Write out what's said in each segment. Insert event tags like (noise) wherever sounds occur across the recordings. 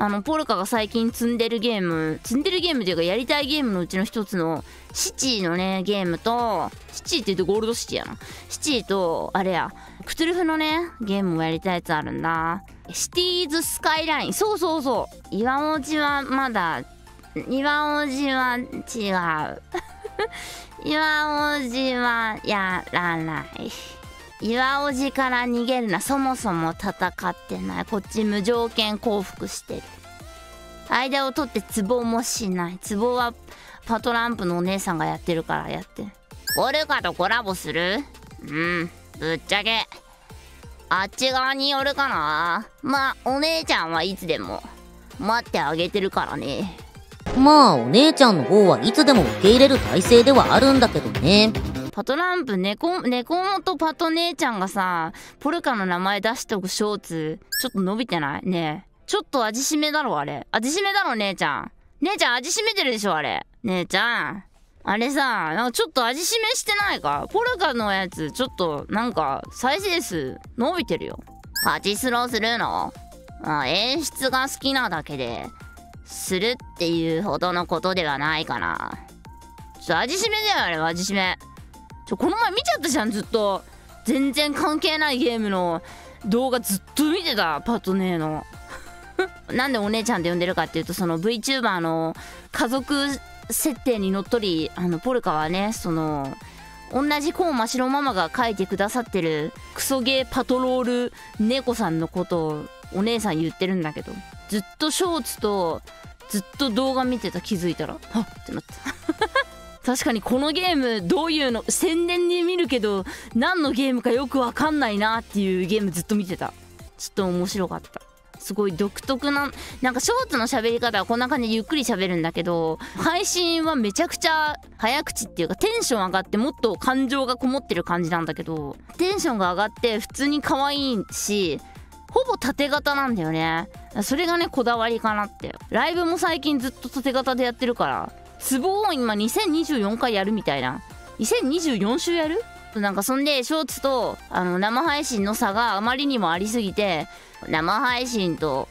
あのポルカが最近積んでるゲーム積んでるゲームというかやりたいゲームのうちの一つのシチーのねゲームとシチーって言うとゴールドシティやな。シチーとあれや。クトゥルフのねゲームをやりたいやつあるんだ。シティーズスカイライン。そうそうそう。岩文字はまだ岩文字は違う。(laughs) 岩文字はやらない。岩おじから逃げるな。そもそも戦ってない。こっち無条件降伏してる。間を取って壺もしない。壺はパトランプのお姉さんがやってるからやってオルカとコラボする？うんぶっちゃけ。あっち側によるかな？まあお姉ちゃんはいつでも。待ってあげてるからね。まあお姉ちゃんの方はいつでも受け入れる体制ではあるんだけどね。パトランプ猫猫元パト姉ちゃんがさポルカの名前出しとくショーツちょっと伸びてない？ねえ。ちょっと味しめだろあれ。味しめだろ姉ちゃん。姉ちゃん味しめてるでしょあれ。姉ちゃん。あれさなんかちょっと味しめしてないか？ポルカのやつちょっとなんか再生数伸びてるよ。パチスロするの？あ演出が好きなだけでするっていうほどのことではないかな。ちょっと味しめだよあれ味しめ。ちょこの前見ちゃったじゃんずっと。全然関係ないゲームの。動画ずっと見てたパートネーの。(laughs) なんでお姉ちゃんって呼んでるかっていうとその VTuber の家族設定にのっとりあのポルカはねその同じコーマシロママが書いてくださってるクソゲーパトロール猫さんのことをお姉さん言ってるんだけどずっとショーツとずっと動画見てた気づいたらはっってなった (laughs) 確かにこのゲームどういうの宣伝で見るけど何のゲームかよくわかんないなっていうゲームずっと見てた。ちょっと面白かった。すごい独特ななんかショーツの喋り方はこんな感じでゆっくり喋るんだけど配信はめちゃくちゃ早口っていうかテンション上がってもっと感情がこもってる感じなんだけどテンションが上がって普通に可愛いしほぼ縦型なんだよね。それがねこだわりかなって。ライブも最近ずっと縦型でやってるからツボを今2024回やるみたいな。2024週やる？なんかそんでショーツとあの生配信の差があまりにもありすぎて生配信と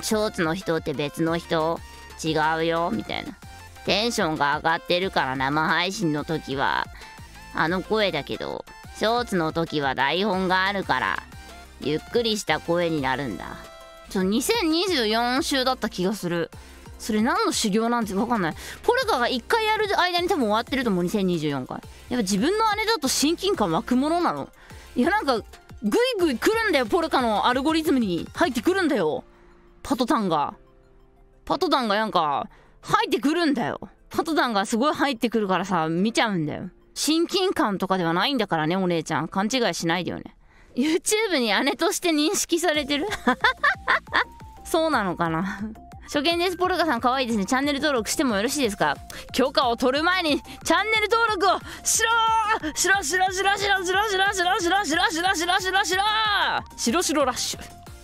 ショーツの人って別の人？違うよ？みたいな。テンションが上がってるから生配信の時は。あの声だけどショーツの時は台本があるからゆっくりした声になるんだ。ちょ2024週だった気がする。それ何の修行なんて分かんない。ポルカが1回やる間に多分終わってると思う2024回やっぱ自分の姉だと親近感湧くものなの。いやなんかグイグイ来るんだよポルカのアルゴリズムに入ってくるんだよ。パトタンが。パトタンがなんか入ってくるんだよ。パトタンがすごい入ってくるからさ見ちゃうんだよ。親近感とかではないんだからねお姉ちゃん。勘違いしないでよね。YouTube に姉として認識されてる？(laughs) そうなのかな？初見です。ポルカさん可愛いですね。チャンネル登録してもよろしいですか？許可を取る前にチャンネル登録をしろー！しろしろしろしろしろしろしろしろしろしろしろしろしろしろしろラッシュ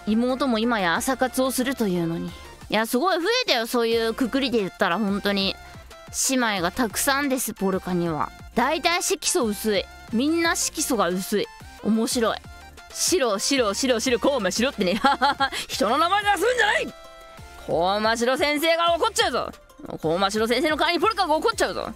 妹も今や朝活をするというのにいやすごい増えたよそういうくくりで言ったら本当に姉妹がたくさんですポルカには大体色素薄いみんな色素が薄い面白い白白白白こうめ白ってね人の名前がすんじゃないコーマシロ先生が怒っちゃうぞ。コーマシロ先生の代わりにポルカが怒っちゃうぞ。